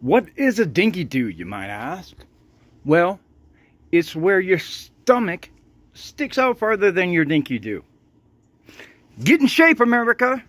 What is a dinky do, you might ask? Well, it's where your stomach sticks out farther than your dinky do. Get in shape, America!